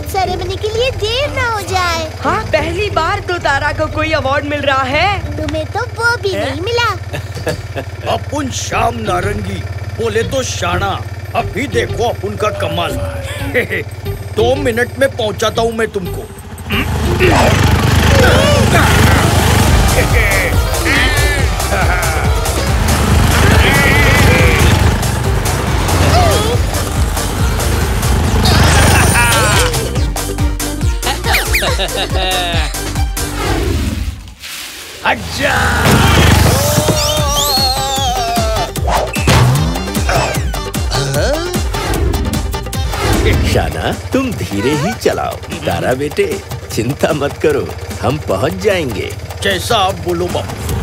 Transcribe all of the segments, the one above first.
Award ceremony के लिए देर ना हो जाए हाँ पहली बार तो तारा को कोई अवार्ड मिल रहा है तुम्हें तो वो भी है? नहीं मिला अपुन शाम नारंगी बोले तो शाना अभी देखो अपुन का कमाल दो मिनट में पहुंचाता हूँ मैं तुमको तुम धीरे ही चलाओ। तारा बेटे, चिंता मत करो, हम पहुँच जाएँगे। जैसा आप बोलो बाबू।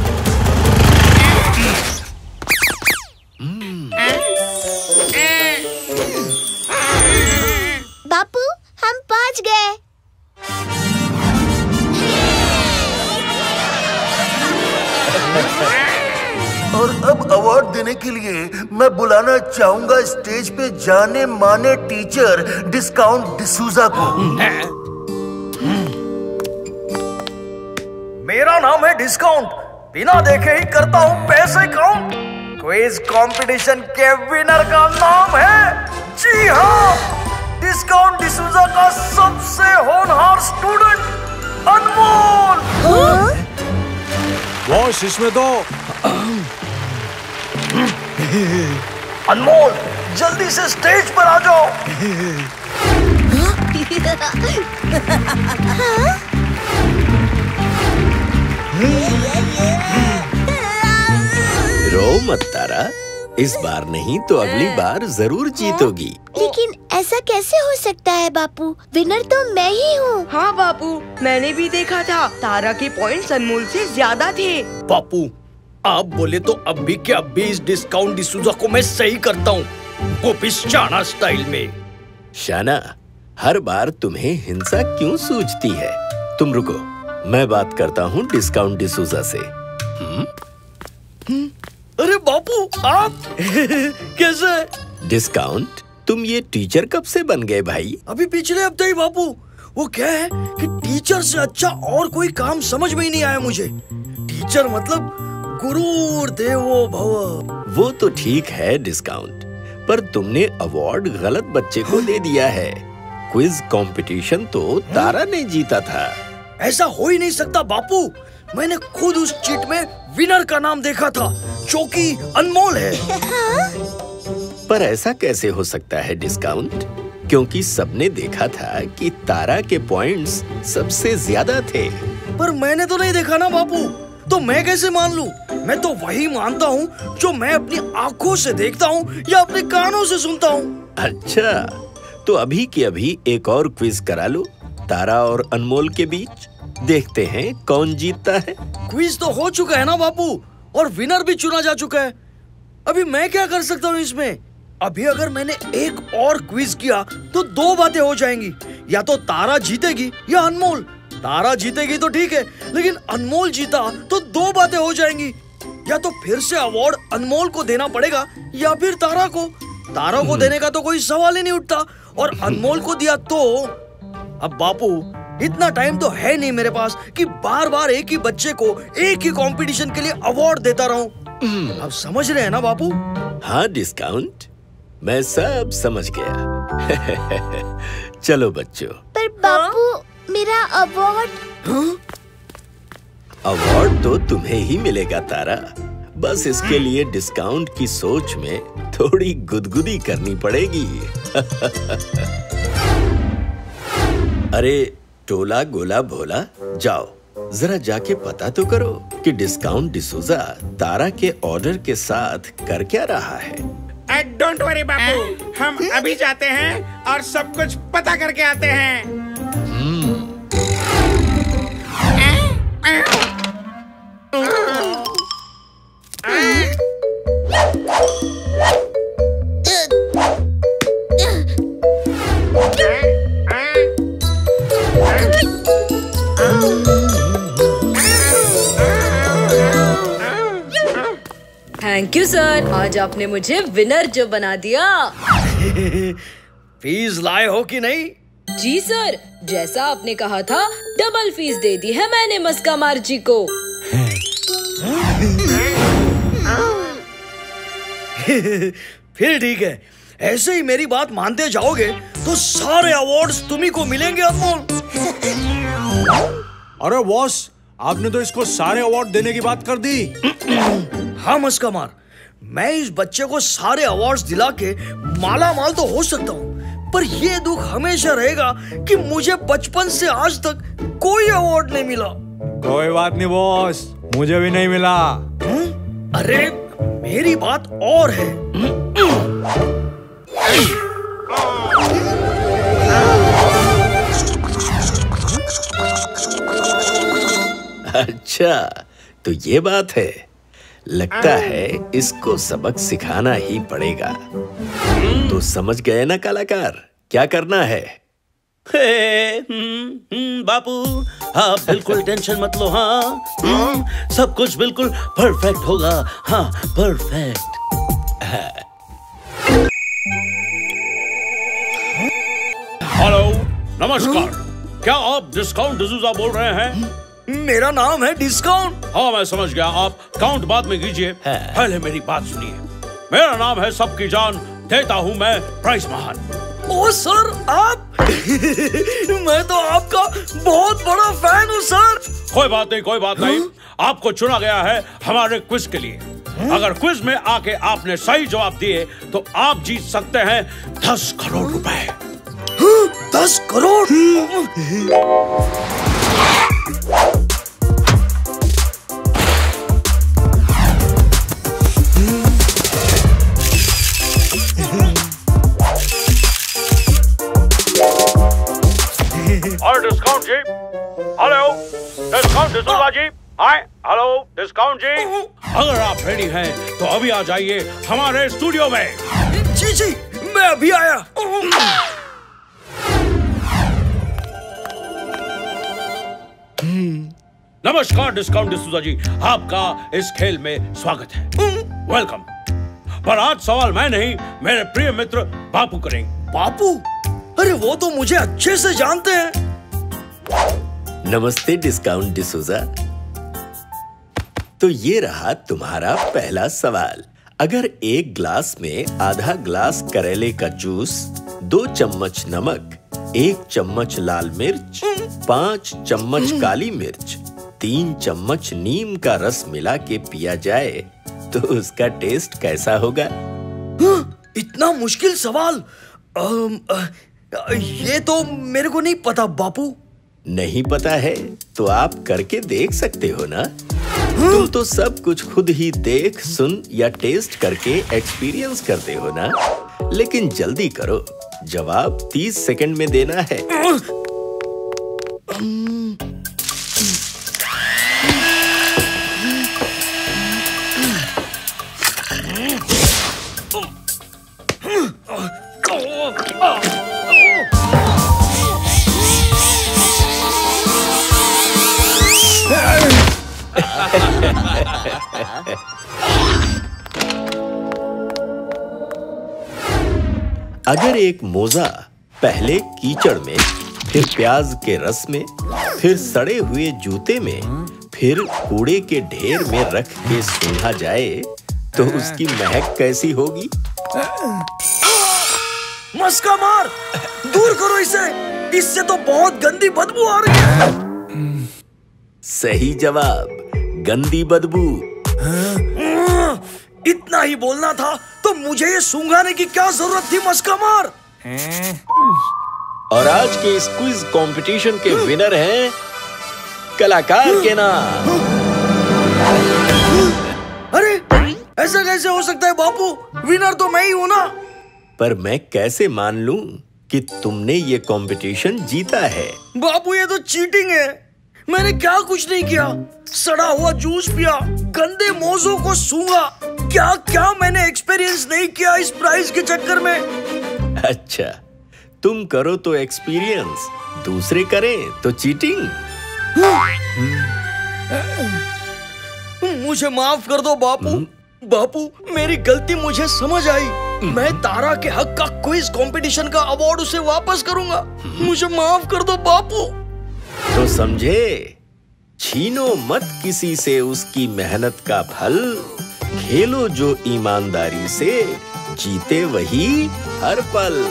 देने के लिए मैं बुलाना चाहूँगा स्टेज पे जाने माने टीचर डिस्काउंट डिसूजा को। मेरा नाम है डिस्काउंट। बिना देखे ही करता हूँ पैसे काउंट क्विज कंपटीशन के विनर का नाम है जी हाँ डिस्काउंट डिसूजा का सबसे होनहार स्टूडेंट अनमोल। बॉस इसमें तो अनमोल जल्दी से स्टेज पर आ जाओ। रो मत तारा इस बार नहीं तो अगली बार ज़रूर जीतोगी। लेकिन ऐसा कैसे हो सकता है बापू? विनर तो मैं ही हूँ। हाँ बापू मैंने भी देखा था। तारा के पॉइंट्स अनमोल से ज़्यादा थे। बापू आप बोले तो अब भी के अब भी इस डिस्काउंट डिसूजा को मैं सही करता हूँ? वो भी शाना स्टाइल में। शाना हर बार तुम्हें हिंसा क्यों सूझती है? तुम रुको मैं बात करता हूँ डिस्काउंट डिसूजा से। हुँ? हुँ? अरे बापू आप? कैसे? डिस्काउंट? तुम ये टीचर कब से बन गए भाई? अभी पिछले हफ़्ते ही बापू। वो क्या है कि टीचर से अच्छा और कोई काम समझ में ही नहीं आया मुझे। टीचर मतलब गुरूर देवो भव। वो तो ठीक है डिस्काउंट पर तुमने अवार्ड गलत बच्चे को दे दिया है। क्विज कंपटीशन तो तारा ने जीता था। ऐसा हो ही नहीं सकता बापू। मैंने खुद उस चीट में विनर का नाम देखा था जो कि अनमोल है। पर ऐसा कैसे हो सकता है डिस्काउंट क्योंकि सबने देखा था कि तारा के पॉइंट्स सबसे ज़्यादा थे। पर मैंने तो नहीं देखा ना बापू। तो मैं कैसे मान लूँ? मैं तो वही मानता हूँ जो मैं अपनी आँखों से देखता हूँ या अपने कानों से सुनता हूँ। अच्छा तो अभी के अभी एक और क्विज करा लो। तारा और अनमोल के बीच देखते हैं कौन जीतता है। क्विज तो हो चुका है ना बापू और विनर भी चुना जा चुका है। अभी मैं क्या कर सकता हूँ इसमें? अभी अगर मैंने एक और क्विज किया तो दो बातें हो जाएँगी। या तो तारा जीतेगी या अनमोल। तारा जीतेगी तो ठीक है लेकिन अनमोल जीता तो दो बातें हो जाएँगी। या तो फिर से अवार्ड अनमोल को देना पड़ेगा या फिर तारा को। तारा को देने का तो कोई सवाल ही नहीं उठता और अनमोल को दिया तो अब बापू इतना टाइम तो है नहीं मेरे पास कि बार बार एक ही बच्चे को एक ही कंपटीशन के लिए अवार्ड देता रहूँ। अब समझ रहे हैं ना बापू? हाँ डिस्काउंट मैं सब समझ गया। चलो बच्चों। पर बापू मेरा अवार्ड अवार्ड तो तुम्हें ही मिलेगा तारा। बस इसके लिए डिस्काउंट की सोच में थोड़ी गुदगुदी करनी पड़ेगी। अरे टोला गोला भोला जाओ। जरा जाके पता तो करो कि डिस्काउंट डिसूजा तारा के ऑर्डर के साथ कर क्या रहा है। डोंट वरी बापू हम अभी जाते हैं और सब कुछ पता करके आते हैं। यू सर आज आपने मुझे विनर जो बना दिया। फ़ीस लाए हो कि नहीं? जी सर जैसा आपने कहा था डबल फ़ीस दे दी है मैंने मस्का मार जी को। फिर ठीक है। ऐसे ही मेरी बात मानते जाओगे तो सारे अवार्ड्स तुम्ही को मिलेंगे अनमोल। अरे बॉस आपने तो इसको सारे अवार्ड देने की बात कर दी। हाँ मस्का मार। मैं इस बच्चे को सारे अवार्ड्स दिला के माला माल तो हो सकता हूँ पर यह दुख हमेशा रहेगा कि मुझे बचपन से आज तक कोई अवार्ड नहीं मिला। कोई बात नहीं बॉस मुझे भी नहीं मिला। हम्म? अरे मेरी बात और है। अच्छा तो ये बात है। लगता है इसको सबक सिखाना ही पड़ेगा। तो समझ गए ना कलाकार? क्या करना है? हे, हम्म, हम्म, बापू हाँ बिल्कुल टेंशन मत लो हाँ हम्म, सब कुछ बिल्कुल परफेक्ट होगा हाँ परफेक्ट। हेलो नमस्कार। क्या आप डिस्काउंट डिसूजा बोल रहे हैं? मेरा नाम है डिस्काउंट। हाँ मैं समझ गया। आप काउंट बाद में कीजिए। पहले मेरी बात सुनिए। मेरा नाम है सबकी जान। देता हूँ मैं प्राइस महान। ओ सर आप? मैं तो आपका बहुत बड़ा फ़ैन हूँ सर। कोई बात नहीं कोई बात नहीं। आपको चुना गया है हमारे क्विज के लिए। अगर क्विज में आके आपने सही जवाब दिए तो आप जीत सकते हैं दस करोड़ रुपए। दस करोड़? और discount ji hello discount D'Souza ji hi hello discount ji अगर आप रेडी हैं तो अभी आ जाइए हमारे स्टूडियो में। जी जी मैं अभी आया। नमस्कार डिस्काउंट डिसूजा जी। आपका इस खेल में स्वागत है। वेलकम पर आज सवाल मैं नहीं मेरे प्रिय मित्र बापू करेंगे। बापू? अरे वो तो मुझे अच्छे से जानते हैं। नमस्ते डिस्काउंट डिसूजा। तो ये रहा तुम्हारा पहला सवाल। अगर एक ग्लास में आधा ग्लास करेले का जूस दो चम्मच नमक एक चम्मच लाल मिर्च पाँच चम्मच काली मिर्च तीन चम्मच नीम का रस मिला के पिया जाए तो उसका टेस्ट कैसा होगा? हाँ, इतना मुश्किल सवाल। अम, अ, ये तो मेरे को नहीं पता बापू। नहीं पता है तो आप करके देख सकते हो ना। तुम तो सब कुछ खुद ही देख सुन या टेस्ट करके एक्सपीरियंस करते हो ना। लेकिन जल्दी करो जवाब 30 सेकंड में देना है। अगर एक मोजा पहले कीचड़ में फिर प्याज के रस में फिर सड़े हुए जूते में फिर कूड़े के ढेर में रख के सूंघा जाए तो उसकी महक कैसी होगी? मस्का मार! दूर करो इसे! इससे तो बहुत गंदी बदबू आ रही है। सही जवाब गंदी बदबू। इतना ही बोलना था। तो मुझे ये सूंघाने की क्या ज़रूरत थी मस्का मार और आज के इस क्विज कंपटीशन के विनर हैं कलाकार के नाम। अरे ऐसा कैसे हो सकता है बापू? विनर तो मैं ही हूँ ना। पर मैं कैसे मान लूँ कि तुमने ये कंपटीशन जीता है? बापू ये तो चीटिंग है। मैंने क्या कुछ नहीं किया। सड़ा हुआ जूस पिया गंदे मोजों को सूंघा। क्या क्या मैंने एक्सपीरियंस नहीं किया इस प्राइस के चक्कर में? अच्छा तुम करो तो एक्सपीरियंस दूसरे करें तो चीटिंग मुझे माफ़ कर दो बापू। बापू मेरी गलती मुझे समझ आई। मैं तारा के हक का क्विज कंपटीशन का अवार्ड उसे वापस करूँगा। मुझे माफ़ कर दो बापू। तो समझे छीनो मत किसी से उसकी मेहनत का फल। खेलो जो ईमानदारी से जीते वही हर पल।